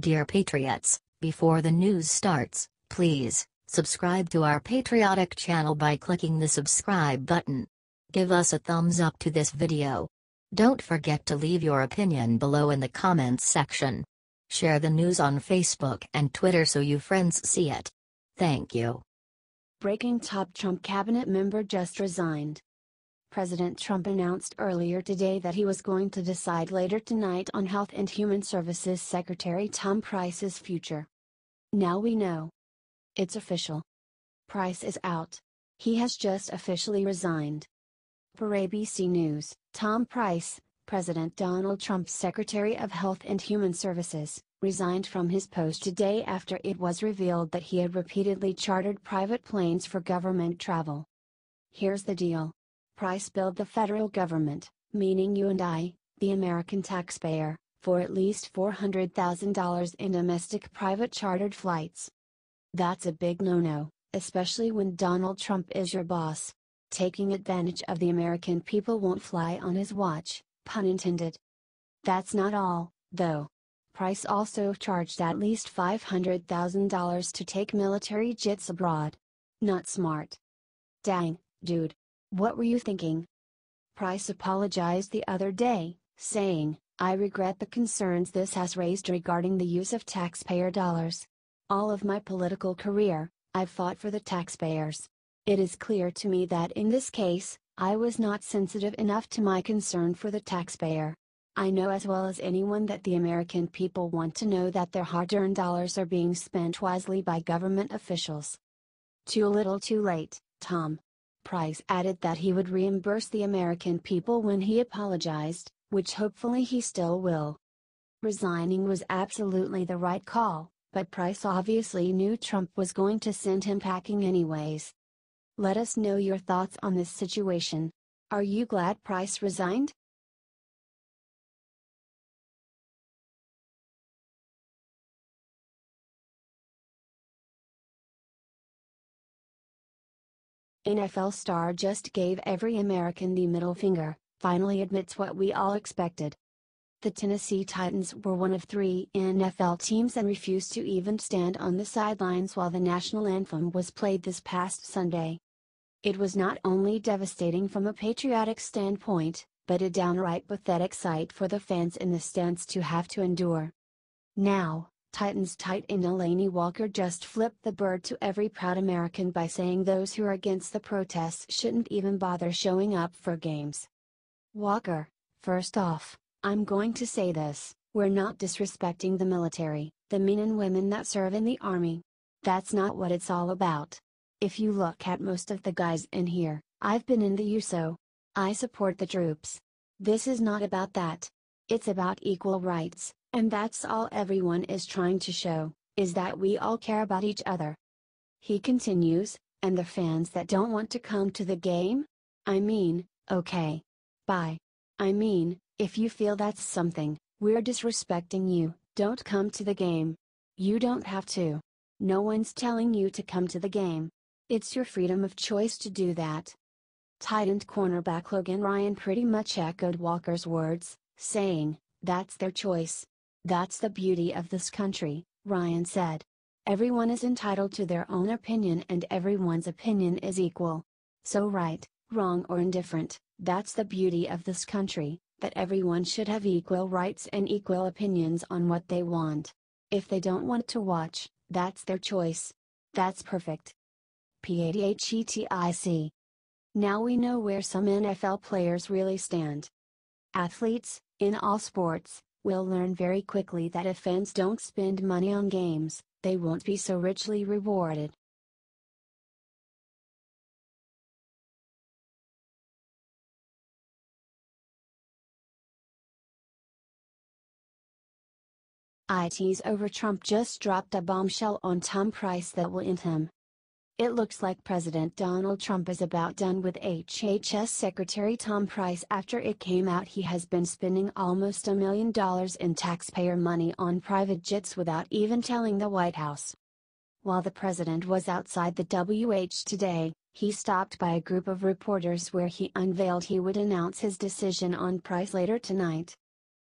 Dear Patriots, before the news starts, please, subscribe to our patriotic channel by clicking the subscribe button. Give us a thumbs up to this video. Don't forget to leave your opinion below in the comments section. Share the news on Facebook and Twitter so you friends see it. Thank you. Breaking top Trump cabinet member just resigned. President Trump announced earlier today that he was going to decide later tonight on Health and Human Services Secretary Tom Price's future. Now we know. It's official. Price is out. He has just officially resigned. Per ABC News, Tom Price, President Donald Trump's Secretary of Health and Human Services, resigned from his post today after it was revealed that he had repeatedly chartered private planes for government travel. Here's the deal. Price billed the federal government, meaning you and I, the American taxpayer, for at least $400,000 in domestic private chartered flights. That's a big no no, especially when Donald Trump is your boss. Taking advantage of the American people won't fly on his watch, pun intended. That's not all, though. Price also charged at least $500,000 to take military jets abroad. Not smart. Dang, dude. What were you thinking? Price apologized the other day, saying, I regret the concerns this has raised regarding the use of taxpayer dollars. All of my political career, I've fought for the taxpayers. It is clear to me that in this case, I was not sensitive enough to my concern for the taxpayer. I know as well as anyone that the American people want to know that their hard earned dollars are being spent wisely by government officials. Too little too late, Tom. Price added that he would reimburse the American people when he apologized, which hopefully he still will. Resigning was absolutely the right call, but Price obviously knew Trump was going to send him packing anyways. Let us know your thoughts on this situation. Are you glad Price resigned? NFL star just gave every American the middle finger, finally admits what we all expected. The Tennessee Titans were one of three NFL teams and refused to even stand on the sidelines while the national anthem was played this past Sunday. It was not only devastating from a patriotic standpoint, but a downright pathetic sight for the fans in the stands to have to endure. Now, Titans tight end Delanie Walker just flipped the bird to every proud American by saying those who are against the protests shouldn't even bother showing up for games. Walker, first off, I'm going to say this, we're not disrespecting the military, the men and women that serve in the army. That's not what it's all about. If you look at most of the guys in here, I've been in the USO. I support the troops. This is not about that. It's about equal rights. And that's all everyone is trying to show, is that we all care about each other. He continues, and the fans that don't want to come to the game? I mean, okay. Bye. I mean, if you feel that's something, we're disrespecting you, don't come to the game. You don't have to. No one's telling you to come to the game. It's your freedom of choice to do that. Tight end cornerback Logan Ryan pretty much echoed Walker's words, saying, That's their choice. That's the beauty of this country, Ryan said. Everyone is entitled to their own opinion and everyone's opinion is equal. So right, wrong or indifferent, that's the beauty of this country, that everyone should have equal rights and equal opinions on what they want. If they don't want to watch, that's their choice. That's perfect. PADHETIC. Now we know where some NFL players really stand. Athletes, in all sports, will learn very quickly that if fans don't spend money on games, they won't be so richly rewarded. IT's over Trump just dropped a bombshell on Tom Price that will end him. It looks like President Donald Trump is about done with HHS Secretary Tom Price after it came out he has been spending almost a million dollars in taxpayer money on private jets without even telling the White House. While the president was outside the WH today, he stopped by a group of reporters where he unveiled he would announce his decision on Price later tonight.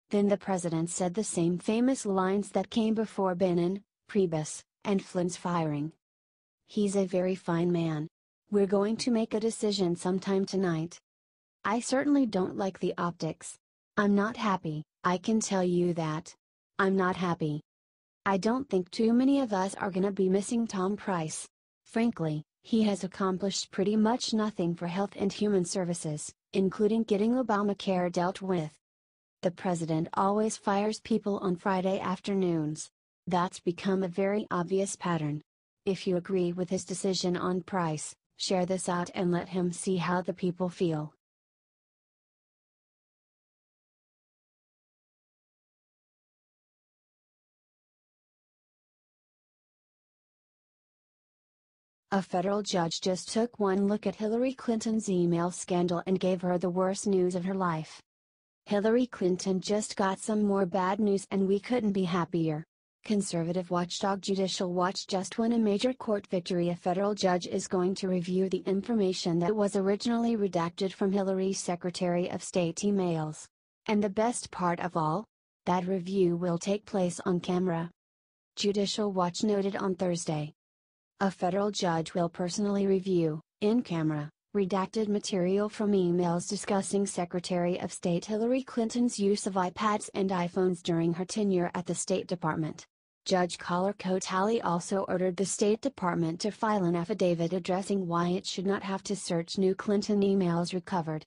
Then the president said the same famous lines that came before Bannon, Priebus, and Flynn's firing. He's a very fine man. We're going to make a decision sometime tonight. I certainly don't like the optics. I'm not happy, I can tell you that. I'm not happy. I don't think too many of us are gonna be missing Tom Price. Frankly, he has accomplished pretty much nothing for health and human services, including getting Obamacare dealt with. The president always fires people on Friday afternoons. That's become a very obvious pattern. If you agree with his decision on Price, share this out and let him see how the people feel. A federal judge just took one look at Hillary Clinton's email scandal and gave her the worst news of her life. Hillary Clinton just got some more bad news and we couldn't be happier. Conservative watchdog Judicial Watch just won a major court victory. A federal judge is going to review the information that was originally redacted from Hillary's Secretary of State emails. And the best part of all? That review will take place on camera. Judicial Watch noted on Thursday. A federal judge will personally review, in camera, redacted material from emails discussing Secretary of State Hillary Clinton's use of iPads and iPhones during her tenure at the State Department. Judge Kollar-Kotelly also ordered the State Department to file an affidavit addressing why it should not have to search new Clinton emails recovered.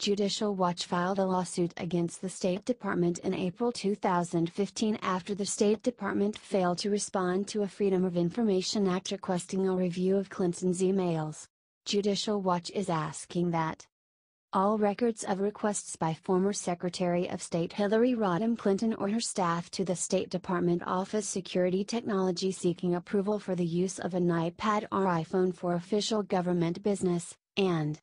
Judicial Watch filed a lawsuit against the State Department in April 2015 after the State Department failed to respond to a Freedom of Information Act requesting a review of Clinton's emails. Judicial Watch is asking that all records of requests by former Secretary of State Hillary Rodham Clinton or her staff to the State Department Office Security Technology seeking approval for the use of an iPad or iPhone for official government business, and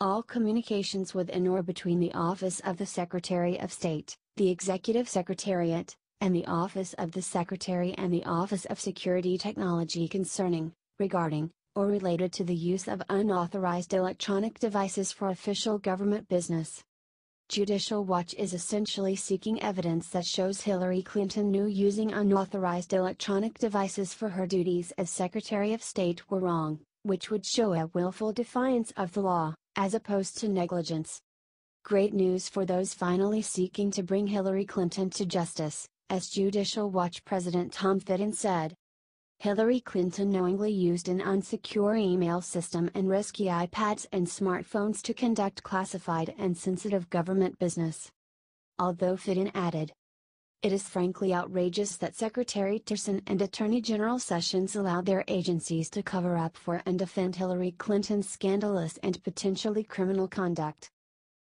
all communications within or between the Office of the Secretary of State, the Executive Secretariat, and the Office of the Secretary and the Office of Security Technology concerning, regarding, or related to the use of unauthorized electronic devices for official government business. Judicial Watch is essentially seeking evidence that shows Hillary Clinton knew using unauthorized electronic devices for her duties as Secretary of State were wrong, which would show a willful defiance of the law as opposed to negligence. Great news for those finally seeking to bring Hillary Clinton to justice, as Judicial Watch President Tom Fitton said. Hillary Clinton knowingly used an unsecure email system and risky iPads and smartphones to conduct classified and sensitive government business. Although Fitton added, it is frankly outrageous that Secretary Tillerson and Attorney General Sessions allowed their agencies to cover up for and defend Hillary Clinton's scandalous and potentially criminal conduct.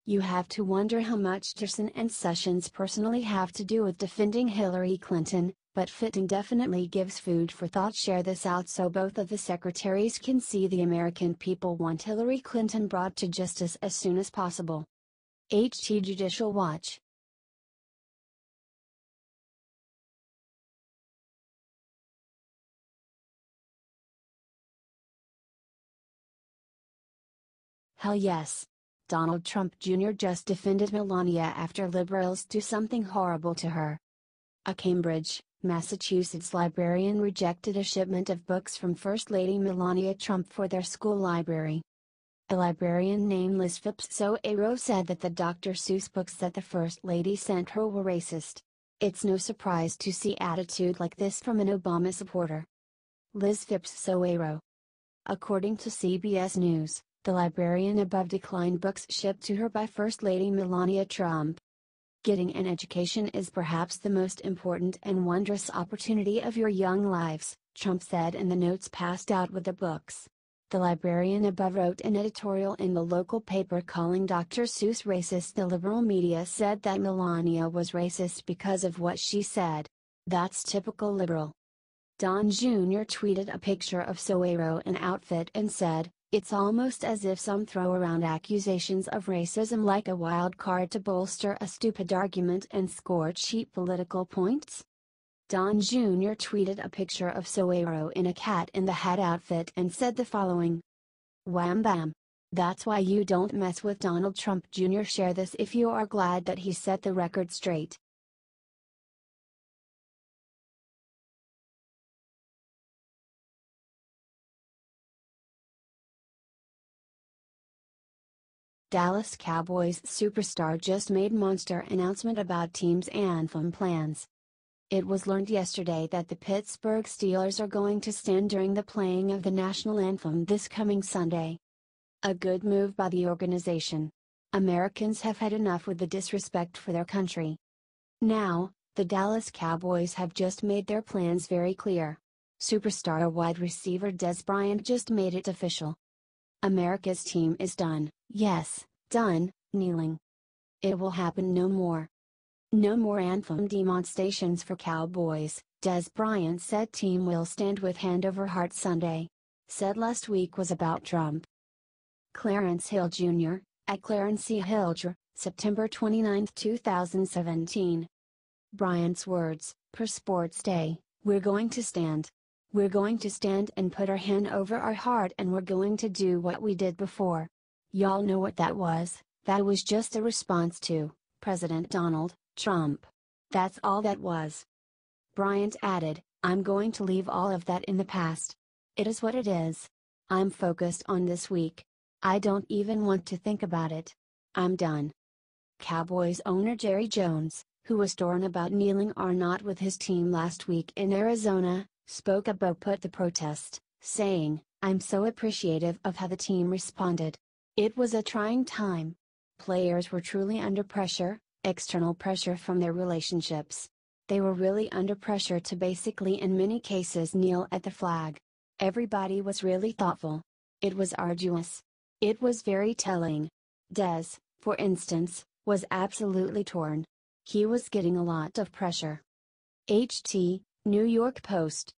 You have to wonder how much Tillerson and Sessions personally have to do with defending Hillary Clinton, but Fitton definitely gives food for thought. Share this out so both of the secretaries can see the American people want Hillary Clinton brought to justice as soon as possible. HT Judicial Watch Hell yes. Donald Trump Jr. just defended Melania after liberals do something horrible to her. A Cambridge, Massachusetts librarian rejected a shipment of books from First Lady Melania Trump for their school library. A librarian named Liz Phipps Soeiro said that the Dr. Seuss books that the First Lady sent her were racist. It's no surprise to see attitude like this from an Obama supporter. Liz Phipps Soeiro. According to CBS News, the librarian above declined books shipped to her by First Lady Melania Trump. Getting an education is perhaps the most important and wondrous opportunity of your young lives, Trump said in the notes passed out with the books. The librarian above wrote an editorial in the local paper calling Dr. Seuss racist. The liberal media said that Melania was racist because of what she said. That's typical liberal. Don Jr. tweeted a picture of Soeiro in outfit and said, it's almost as if some throw around accusations of racism like a wild card to bolster a stupid argument and score cheap political points. Don Jr. tweeted a picture of Soeiro in a cat in the hat outfit and said the following Wham bam! That's why you don't mess with Donald Trump Jr. Share this if you are glad that he set the record straight. Dallas Cowboys superstar just made monster announcement about team's anthem plans. It was learned yesterday that the Pittsburgh Steelers are going to stand during the playing of the national anthem this coming Sunday. A good move by the organization. Americans have had enough with the disrespect for their country. Now, the Dallas Cowboys have just made their plans very clear. Superstar wide receiver Dez Bryant just made it official. America's team is done, yes, done, kneeling. It will happen no more. No more anthem demonstrations for Cowboys, Dez Bryant said team will stand with hand over heart Sunday. Said last week was about Trump. Clarence Hill Jr., at Clarence C. Hill September 29, 2017. Bryant's words, per Sports Day, we're going to stand. We're going to stand and put our hand over our heart and we're going to do what we did before. Y'all know what that was, that was just a response to President Donald Trump. That's all that was. Bryant added, I'm going to leave all of that in the past. It is what it is. I'm focused on this week. I don't even want to think about it. I'm done. Cowboys owner Jerry Jones, who was torn about kneeling or not with his team last week in Arizona, spoke about put the protest, saying, I'm so appreciative of how the team responded. It was a trying time. Players were truly under pressure, external pressure from their relationships. They were really under pressure to basically in many cases kneel at the flag. Everybody was really thoughtful. It was arduous. It was very telling. Dez, for instance, was absolutely torn. He was getting a lot of pressure. HT, New York Post,